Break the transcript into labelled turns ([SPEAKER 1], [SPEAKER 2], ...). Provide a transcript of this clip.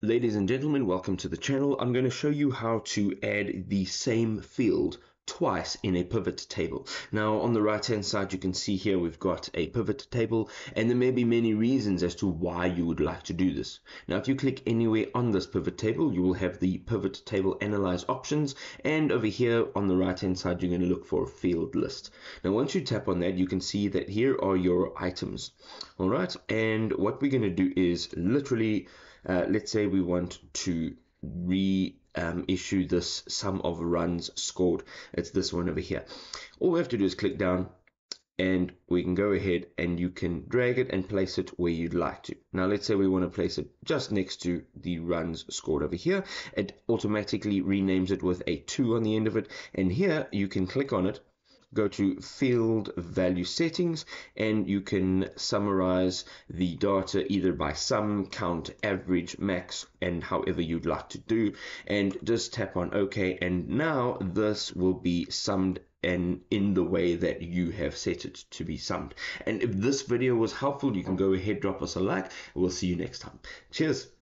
[SPEAKER 1] Ladies and gentlemen, welcome to the channel. I'm going to show you how to add the same field twice in a pivot table. Now on the right hand side you can see here we've got a pivot table and there may be many reasons as to why you would like to do this. Now if you click anywhere on this pivot table you will have the pivot table analyze options and over here on the right hand side you're going to look for a field list. Now once you tap on that you can see that here are your items. Alright and what we're going to do is literally uh, let's say we want to re um, issue this sum of runs scored. It's this one over here. All we have to do is click down and we can go ahead and you can drag it and place it where you'd like to. Now let's say we want to place it just next to the runs scored over here. It automatically renames it with a 2 on the end of it and here you can click on it go to field value settings and you can summarize the data either by sum, count, average, max, and however you'd like to do. And just tap on OK. And now this will be summed and in the way that you have set it to be summed. And if this video was helpful, you can go ahead, drop us a like. We'll see you next time. Cheers.